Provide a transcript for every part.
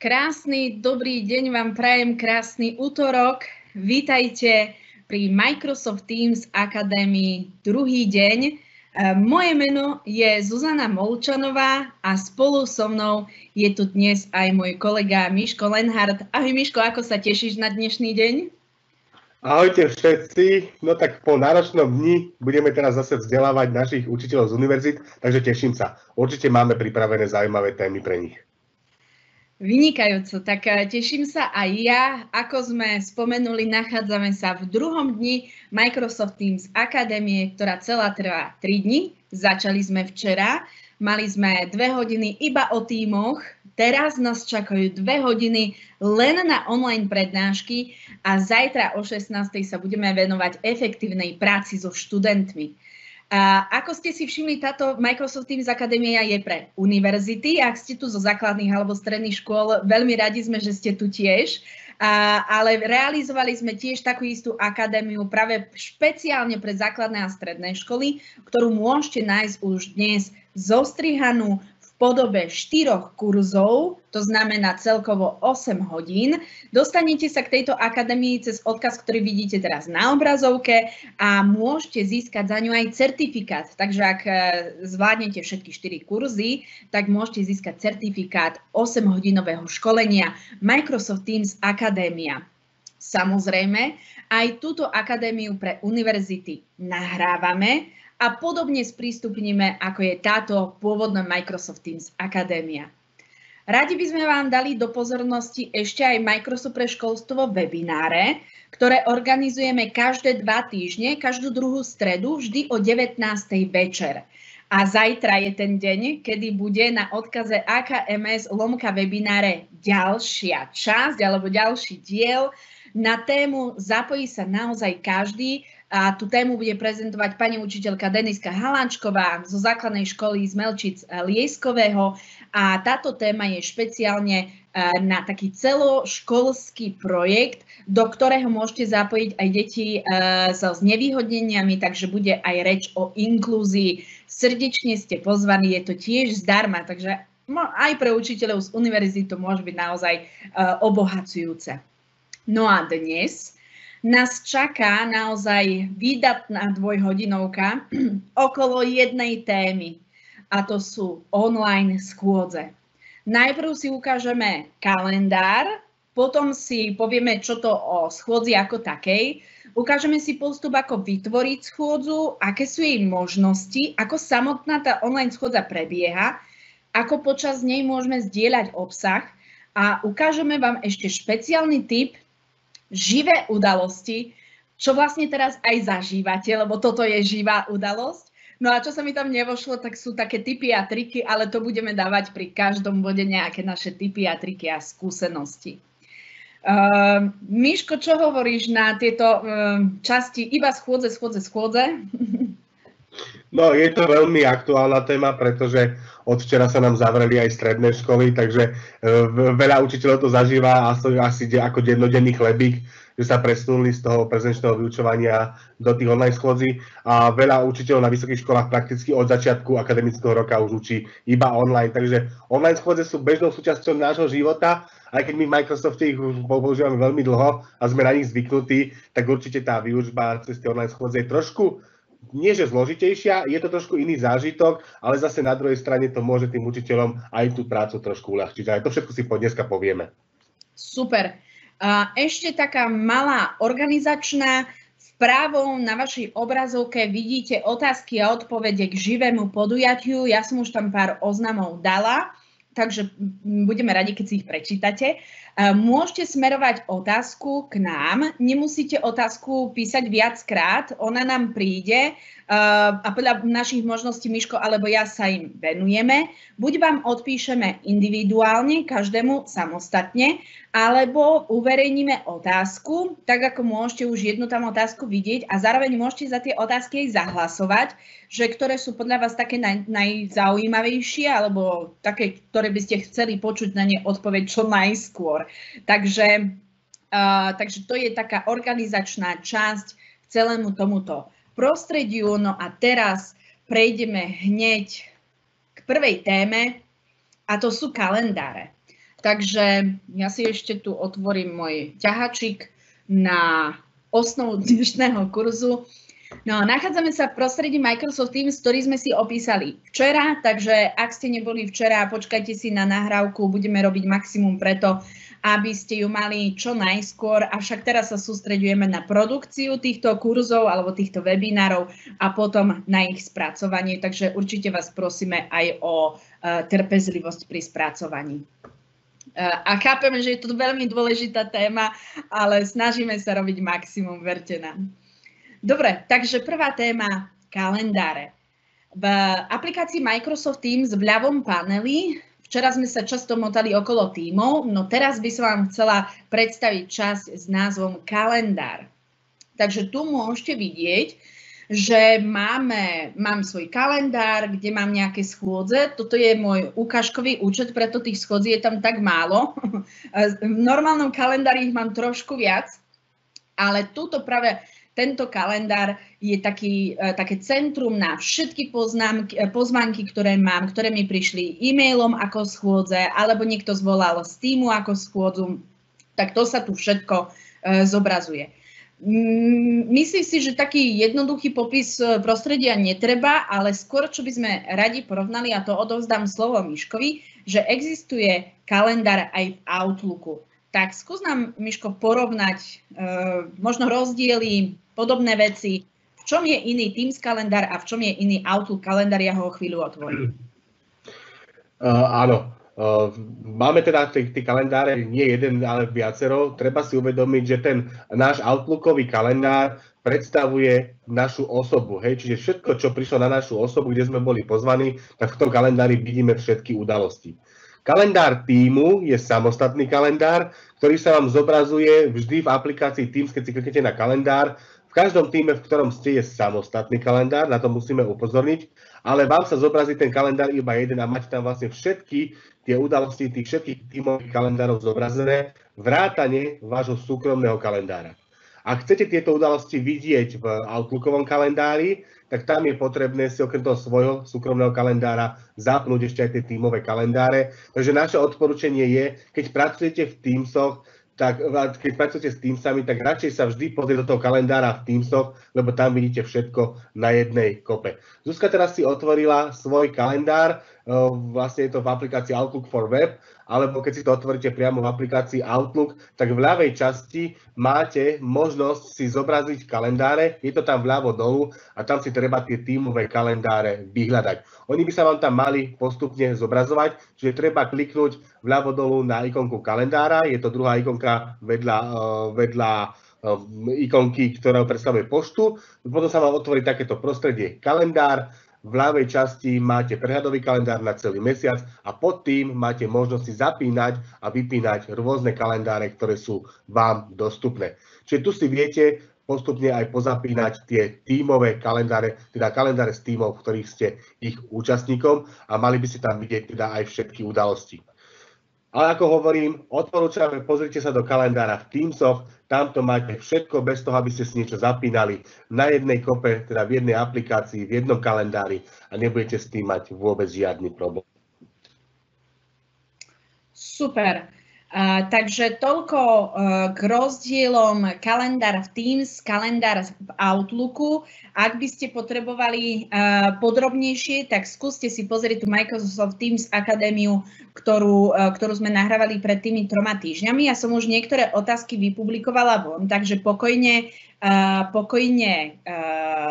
Krásny dobrý deň vám prajem, krásny útorok. Vítajte pri Microsoft Teams Academy druhý deň. E, moje meno je Zuzana Molčanová a spolu so mnou je tu dnes aj môj kolega Miško Lenhardt. Ahoj Miško, ako sa tešíš na dnešný deň? Ahojte všetci, no tak po náročnom dni budeme teraz zase vzdelávať našich učiteľov z univerzit, takže teším sa. Určite máme pripravené zaujímavé témy pre nich. Vynikajúco, tak eh, teším sa aj ja. Ako sme spomenuli, nachádzame sa v druhom dni Microsoft Teams Akadémie, ktorá celá trvá 3 dni. Začali sme včera, mali sme dve hodiny iba o tímoch, teraz nás čakajú dve hodiny len na online prednášky a zajtra o 16. sa budeme venovať efektívnej práci so študentmi. A ako ste si všimli, táto Microsoft Teams Akadémia je pre univerzity. Ak ste tu zo základných alebo stredných škôl, veľmi radi sme, že ste tu tiež. A, ale realizovali sme tiež takú istú akadémiu práve špeciálne pre základné a stredné školy, ktorú môžete nájsť už dnes zostrihanú podobe štyroch kurzov, to znamená celkovo 8 hodín. Dostanete sa k tejto akadémii cez odkaz, ktorý vidíte teraz na obrazovke a môžete získať za ňu aj certifikát. Takže ak e, zvládnete všetky 4 kurzy, tak môžete získať certifikát 8-hodinového školenia Microsoft Teams Akadémia. Samozrejme, aj túto akadémiu pre univerzity nahrávame a podobne sprístupníme, ako je táto pôvodná Microsoft Teams Akadémia. Radi by sme vám dali do pozornosti ešte aj Microsoft pre školstvo webináre, ktoré organizujeme každé dva týždne, každú druhú stredu, vždy o 19. večer. A zajtra je ten deň, kedy bude na odkaze AKMS lomka webináre ďalšia časť alebo ďalší diel na tému Zapojí sa naozaj každý a tú tému bude prezentovať pani učiteľka Deniska Halančková zo základnej školy z Melčic Lieskového a táto téma je špeciálne e, na taký celoškolský projekt, do ktorého môžete zapojiť aj deti e, so znevýhodneniami, takže bude aj reč o inklúzii. Srdečne ste pozvaní, je to tiež zdarma, takže aj pre učiteľov z univerzity to môže byť naozaj obohacujúce. No a dnes nás čaká naozaj výdatná dvojhodinovka okolo jednej témy a to sú online schôdze. Najprv si ukážeme kalendár, potom si povieme, čo to o schôdzi ako takej, ukážeme si postup, ako vytvoriť schôdzu, aké sú jej možnosti, ako samotná tá online schôdza prebieha, ako počas nej môžeme zdieľať obsah a ukážeme vám ešte špeciálny tip, živé udalosti, čo vlastne teraz aj zažívate, lebo toto je živá udalosť. No a čo sa mi tam nevošlo, tak sú také typy a triky, ale to budeme dávať pri každom bode nejaké naše typy a triky a skúsenosti. Uh, Miško, čo hovoríš na tieto uh, časti iba schôdze, schôdze, schôdze? No, je to veľmi aktuálna téma, pretože od včera sa nám zavreli aj stredné školy, takže uh, veľa učiteľov to zažíva asi ako dennodenný chlebík, že sa presunuli z toho prezenčného vyučovania do tých online schôdzí a veľa učiteľov na vysokých školách prakticky od začiatku akademického roka už učí iba online. Takže online schôdze sú bežnou súčasťou nášho života, aj keď my v Microsofte ich už používame veľmi dlho a sme na nich zvyknutí, tak určite tá výučba cez tie online schôdze je trošku nie že zložitejšia, je to trošku iný zážitok, ale zase na druhej strane to môže tým učiteľom aj tú prácu trošku uľahčiť. Aj to všetko si po dneska povieme. Super. A ešte taká malá organizačná. Vpravo na vašej obrazovke vidíte otázky a odpovede k živému podujatiu. Ja som už tam pár oznamov dala takže budeme radi, keď si ich prečítate. E, môžete smerovať otázku k nám, nemusíte otázku písať viackrát, ona nám príde a podľa našich možností Miško alebo ja sa im venujeme. Buď vám odpíšeme individuálne, každému samostatne, alebo uverejníme otázku, tak ako môžete už jednu tam otázku vidieť a zároveň môžete za tie otázky aj zahlasovať, že ktoré sú podľa vás také naj, najzaujímavejšie alebo také, ktoré by ste chceli počuť na ne odpoveď čo najskôr. Takže, uh, takže to je taká organizačná časť k celému tomuto prostrediu. No a teraz prejdeme hneď k prvej téme a to sú kalendáre. Takže ja si ešte tu otvorím môj ťahačik na osnovu dnešného kurzu. No, nachádzame sa v prostredí Microsoft Teams, ktorý sme si opísali včera, takže ak ste neboli včera, počkajte si na nahrávku, budeme robiť maximum preto, aby ste ju mali čo najskôr, avšak teraz sa sústredujeme na produkciu týchto kurzov alebo týchto webinárov a potom na ich spracovanie, takže určite vás prosíme aj o uh, trpezlivosť pri spracovaní. Uh, a chápeme, že je to veľmi dôležitá téma, ale snažíme sa robiť maximum, verte nám. Dobre, takže prvá téma, kalendáre. V aplikácii Microsoft Teams v ľavom paneli Včera sme sa často motali okolo tímov, no teraz by som vám chcela predstaviť časť s názvom kalendár. Takže tu môžete vidieť, že máme, mám svoj kalendár, kde mám nejaké schôdze. Toto je môj ukážkový účet, preto tých schôdzí je tam tak málo. V normálnom kalendári ich mám trošku viac, ale túto práve tento kalendár je taký, e, také centrum na všetky poznámky, e, pozvánky, ktoré mám, ktoré mi prišli e-mailom ako schôdze, alebo niekto zvolal z týmu ako schôdzu, tak to sa tu všetko e, zobrazuje. Mm, myslím si, že taký jednoduchý popis prostredia netreba, ale skôr, čo by sme radi porovnali, a to odovzdám slovo Miškovi, že existuje kalendár aj v Outlooku. Tak skús nám, Miško, porovnať e, možno rozdiely podobné veci. V čom je iný Teams kalendár a v čom je iný Outlook kalendár? Ja ho o chvíľu otvorím. Uh, áno, uh, máme teda tie kalendáre nie jeden, ale viacero. Treba si uvedomiť, že ten náš Outlookový kalendár predstavuje našu osobu. Hej? Čiže všetko, čo prišlo na našu osobu, kde sme boli pozvaní, tak v tom kalendári vidíme všetky udalosti. Kalendár týmu je samostatný kalendár, ktorý sa vám zobrazuje vždy v aplikácii Teams, keď si kliknete na kalendár, v každom týme, v ktorom ste, je samostatný kalendár, na to musíme upozorniť, ale vám sa zobrazí ten kalendár iba jeden a máte tam vlastne všetky tie udalosti tých všetkých tímových kalendárov zobrazené, vrátane vášho súkromného kalendára. Ak chcete tieto udalosti vidieť v Outlookovom kalendári, tak tam je potrebné si okrem toho svojho súkromného kalendára zapnúť ešte aj tie tímové kalendáre. Takže naše odporúčanie je, keď pracujete v Teamsoch, tak keď pracujete s Teamsami, tak radšej sa vždy pozrieť do toho kalendára v Teamsoch, lebo tam vidíte všetko na jednej kope. Zuzka teraz si otvorila svoj kalendár, vlastne je to v aplikácii Outlook for Web alebo keď si to otvoríte priamo v aplikácii Outlook, tak v ľavej časti máte možnosť si zobraziť kalendáre, je to tam vľavo dolu a tam si treba tie tímové kalendáre vyhľadať. Oni by sa vám tam mali postupne zobrazovať, čiže treba kliknúť vľavo dolu na ikonku kalendára, je to druhá ikonka vedľa, eh, vedľa eh, ikonky, ktorá predstavuje poštu. Potom sa vám otvorí takéto prostredie kalendár, v ľavej časti máte prehľadový kalendár na celý mesiac a pod tým máte možnosť zapínať a vypínať rôzne kalendáre, ktoré sú vám dostupné. Čiže tu si viete postupne aj pozapínať tie tímové kalendáre, teda kalendáre s tímov, v ktorých ste ich účastníkom a mali by ste tam vidieť teda aj všetky udalosti. Ale ako hovorím, odporúčame, pozrite sa do kalendára v Teamsoch, tam to máte všetko bez toho, aby ste si niečo zapínali na jednej kope, teda v jednej aplikácii, v jednom kalendári a nebudete s tým mať vôbec žiadny problém. Super. Takže toľko uh, k rozdielom kalendár v Teams, kalendár v Outlooku. Ak by ste potrebovali uh, podrobnejšie, tak skúste si pozrieť tú Microsoft Teams Akadémiu, ktorú, uh, ktorú sme nahrávali pred tými troma týždňami. Ja som už niektoré otázky vypublikovala von, takže pokojne, pokojne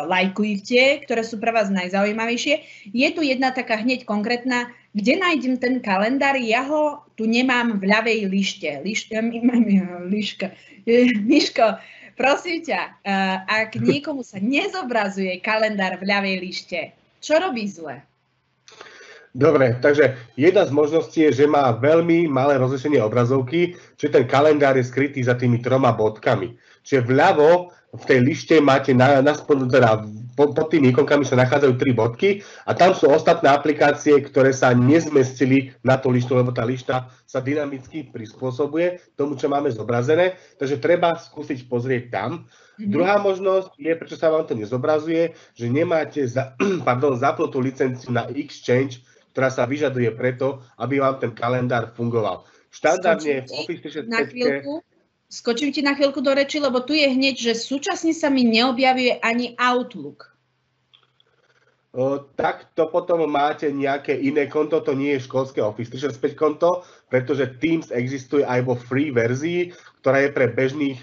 lajkujte, ktoré sú pre vás najzaujímavejšie. Je tu jedna taká hneď konkrétna kde nájdem ten kalendár? Ja ho tu nemám v ľavej lište. Lište, liška. Miško, prosím ťa, ak niekomu sa nezobrazuje kalendár v ľavej lište, čo robí zle? Dobre, takže jedna z možností je, že má veľmi malé rozlišenie obrazovky, že ten kalendár je skrytý za tými troma bodkami. Čiže vľavo v tej lište máte na, na teda pod, pod tými ikonkami sa nachádzajú tri bodky a tam sú ostatné aplikácie, ktoré sa nezmestili na tú lištu, lebo tá lišta sa dynamicky prispôsobuje tomu, čo máme zobrazené, takže treba skúsiť pozrieť tam. Mm-hmm. Druhá možnosť je, prečo sa vám to nezobrazuje, že nemáte za, pardon, zapnutú licenciu na Exchange, ktorá sa vyžaduje preto, aby vám ten kalendár fungoval. Štandardne v Office 365 skočím ti na chvíľku do reči, lebo tu je hneď, že súčasne sa mi neobjavuje ani Outlook. O, tak to potom máte nejaké iné konto, to nie je školské Office 365 konto, pretože Teams existuje aj vo free verzii, ktorá je pre bežných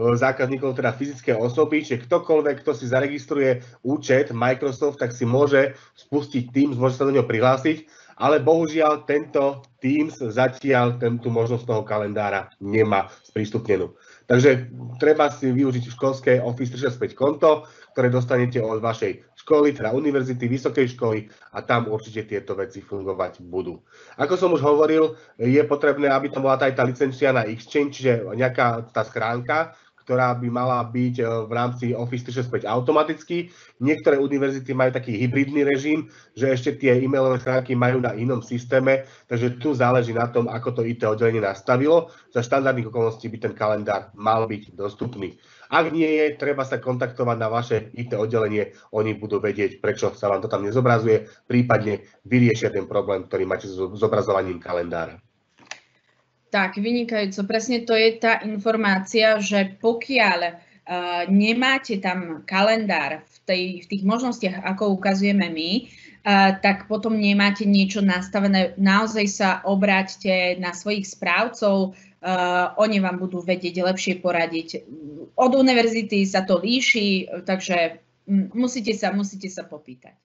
zákazníkov, teda fyzické osoby, čiže ktokoľvek, kto si zaregistruje účet Microsoft, tak si môže spustiť Teams, môže sa do neho prihlásiť, ale bohužiaľ tento Teams zatiaľ tento možnosť toho kalendára nemá sprístupnenú. Takže treba si využiť školské Office 365 konto, ktoré dostanete od vašej školy, teda univerzity, vysokej školy a tam určite tieto veci fungovať budú. Ako som už hovoril, je potrebné, aby to bola aj tá licencia na Exchange, čiže nejaká tá schránka, ktorá by mala byť e, v rámci Office 365 automaticky. Niektoré univerzity majú taký hybridný režim, že ešte tie e-mailové schránky majú na inom systéme, takže tu záleží na tom, ako to IT oddelenie nastavilo. Za štandardných okolností by ten kalendár mal byť dostupný. Ak nie je, treba sa kontaktovať na vaše IT oddelenie, oni budú vedieť, prečo sa vám to tam nezobrazuje, prípadne vyriešia ten problém, ktorý máte s zobrazovaním kalendára. Tak, vynikajúco. Presne to je tá informácia, že pokiaľ uh, nemáte tam kalendár v, tej, v tých možnostiach, ako ukazujeme my, uh, tak potom nemáte niečo nastavené. Naozaj sa obráťte na svojich správcov, uh, oni vám budú vedieť lepšie poradiť. Od univerzity sa to líši, takže musíte sa, musíte sa popýtať.